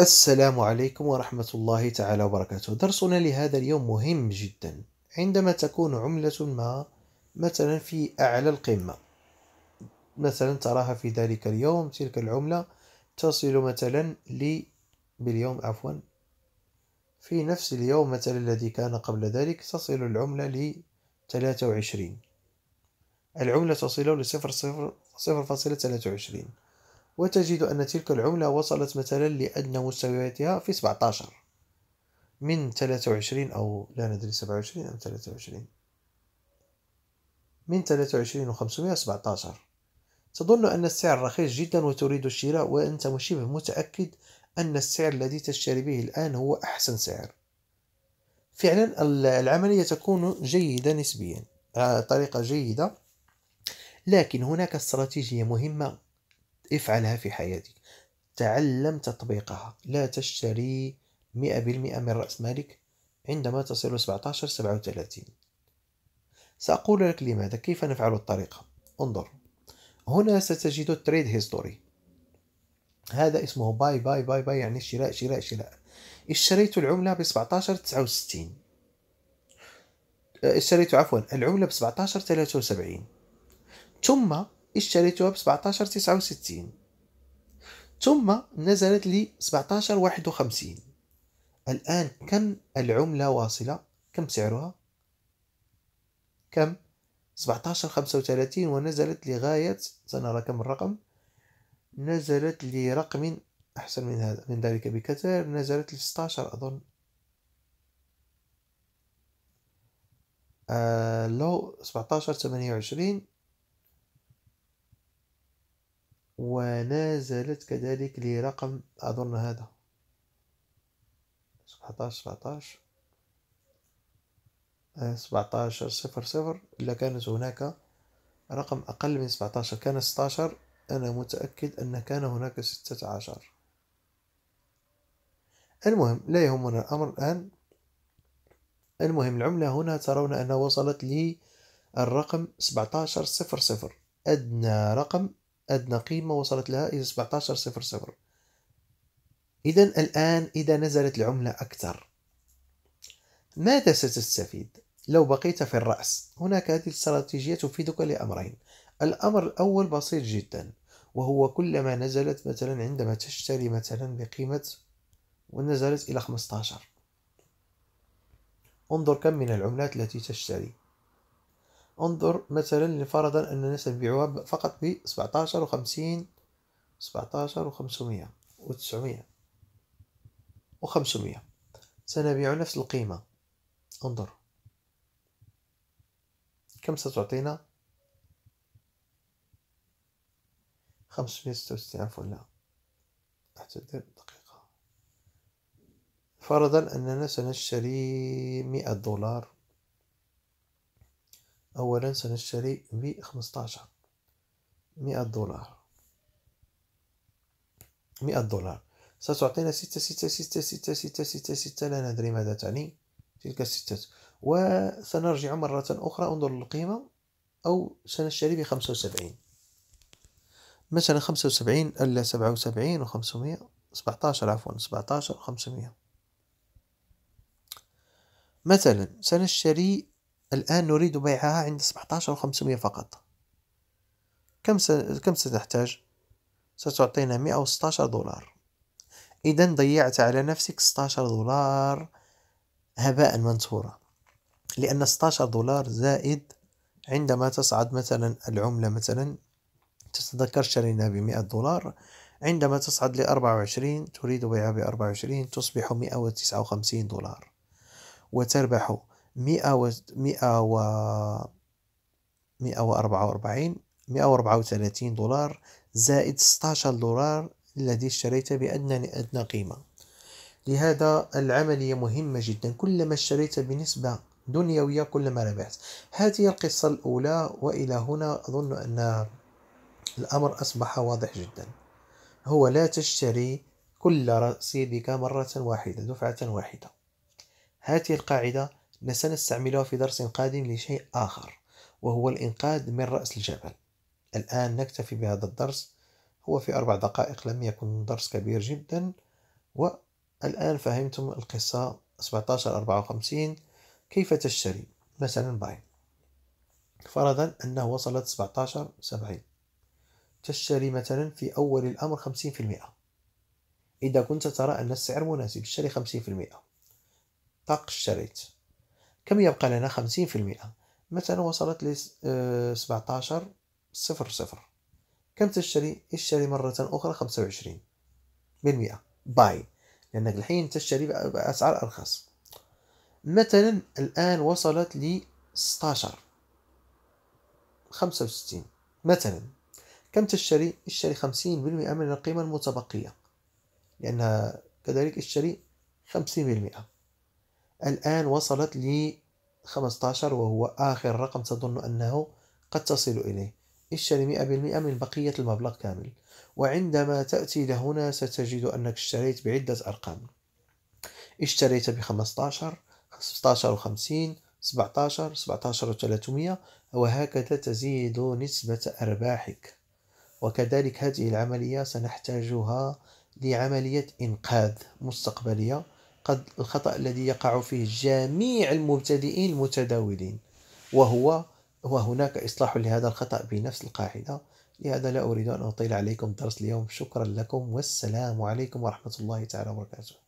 السلام عليكم ورحمة الله تعالى وبركاته. درسنا لهذا اليوم مهم جدا. عندما تكون عملة ما مثلا في أعلى القمة. مثلا تراها في ذلك اليوم تلك العملة تصل مثلا ل باليوم عفوا في نفس اليوم مثلا الذي كان قبل ذلك تصل العملة ل 23 العملة تصل لصفر صفر صفر فاصلة ثلاثة وعشرين. وتجد أن تلك العملة وصلت مثلا لأدنى مستوياتها في 17 من 23 أو لا ندري 27 أم 23 من 23 و 517 تظن أن السعر رخيص جدا وتريد الشراء وأنت شبه متأكد أن السعر الذي تشتري به الآن هو أحسن سعر. فعلا العملية تكون جيدة نسبيا آه، طريقة جيدة لكن هناك استراتيجية مهمة افعلها في حياتك تعلم تطبيقها. لا تشتري مئة بالمئة من رأس مالك عندما تصل 17 37 سأقول لك لماذا. كيف نفعل الطريقة؟ انظر. هنا ستجد ال trade history هذا اسمه buy buy buy buy يعني شراء شراء شراء. اشتريت العملة ب 17 69 اشتريت عفوا العملة ب 17 73 ثم اشتريتها ب 17 69 ثم نزلت لي 17 51 الآن كم العملة واصلة؟ كم سعرها؟ كم؟ 17 35 ونزلت لغاية سنرى كم الرقم. نزلت لرقم أحسن من هذا من ذلك بكثير نزلت ل 16 أظن. آه لو 17 28 ونزلت كذلك لرقم أظن هذا. 17 17 17 صفر صفر. إلا كانت هناك رقم أقل من 17 كان 16 أنا متأكد أن كان هناك 16 المهم لا يهمنا الأمر الآن. المهم العملة هنا ترون أنها وصلت للرقم 17 صفر صفر. أدنى رقم أدنى قيمة وصلت لها إلى 17 صفر صفر. إذا الآن إذا نزلت العملة أكثر ماذا ستستفيد؟ لو بقيت في الرأس هناك هذه الاستراتيجية تفيدك لأمرين. الأمر الأول بسيط جدا وهو كلما نزلت مثلا عندما تشتري مثلا بقيمة ونزلت إلى 15 انظر كم من العملات التي تشتري. انظر مثلا لفرضا أننا سنبيعها فقط ب 17 و 50 17 و 500 و 900 و 500 سنبيع نفس القيمة. انظر. كم ستعطينا؟ 566 عفوا لا. أعتذر. دقيقة. فرضا أننا سنشتري مئة دولار. أولا سنشتري بخمسطاشر مئة دولار. مئة دولار. ستعطينا ستة ستة ستة ستة ستة ستة ستة. لا ندري ماذا تعني. تلك الستة. وسنرجع مرة أخرى. انظر للقيمة. أو سنشتري بخمسة وسبعين. مثلا خمسة وسبعين إلا سبعة وسبعين وخمسمية سبعتاشر عفوا سبعتاشر وخمسمية مثلا سنشتري الآن نريد بيعها عند 17 و500 فقط كم. كم ستحتاج؟ ستعطينا 116 دولار إذا ضيعت على نفسك 16 دولار هباء منثورا لأن 16 دولار زائد عندما تصعد مثلا العملة مثلا تتذكر شرينا بمئة دولار عندما تصعد لأربعة وعشرين تريد بيعها بأربعة وعشرين تصبح مئة وتسعة وخمسين دولار وتربح مئة و مئة و مئة وأربعة وأربعين مئة وأربعة وثلاثين دولار زائد ستاشر دولار الذي اشتريت بأدنى أدنى قيمة. لهذا العملية مهمة جدا. كلما اشتريت بنسبة دنيوية كلما ربحت. هذه القصة الأولى وإلى هنا أظن أن الأمر أصبح واضح جدا. هو لا تشتري كل رصيدك مرة واحدة دفعة واحدة. هذه القاعدة سنستعملها في درس قادم لشيء آخر وهو الإنقاذ من رأس الجبل. الآن نكتفي بهذا الدرس. هو في أربع دقائق لم يكن درس كبير جدا. والآن فهمتم القصة 1754 كيف تشتري؟ مثلا باي فرضا أنه وصلت 17 70 تشتري مثلا في أول الأمر 50% إذا كنت ترى أن السعر مناسب اشتري 50% طق اشتريت. كم يبقى لنا؟ 50% مثلا وصلت ل 17 صفر صفر. كم تشتري؟ اشتري مرة أخرى 25 بالمئة. باي. لأنك الحين تشتري بأسعار أرخص. مثلا الآن وصلت ل 16 65 مثلا كم تشتري؟ اشتري 50% من القيمة المتبقية. لأنها كذلك اشتري 50% الآن وصلت ل 15 وهو آخر رقم تظن أنه قد تصل إليه. اشتري 100% من بقية المبلغ كامل. وعندما تأتي لهنا ستجد أنك اشتريت بعدة أرقام. اشتريت ب 15 15 و 50 17 17 و 300 وهكذا تزيد نسبة أرباحك. وكذلك هذه العملية سنحتاجها لعملية إنقاذ مستقبلية. قد الخطأ الذي يقع فيه جميع المبتدئين المتداولين. وهو وهناك إصلاح لهذا الخطأ بنفس القاعدة. لهذا لا أريد أن أطيل عليكم درس اليوم. شكرا لكم. والسلام عليكم ورحمة الله تعالى وبركاته.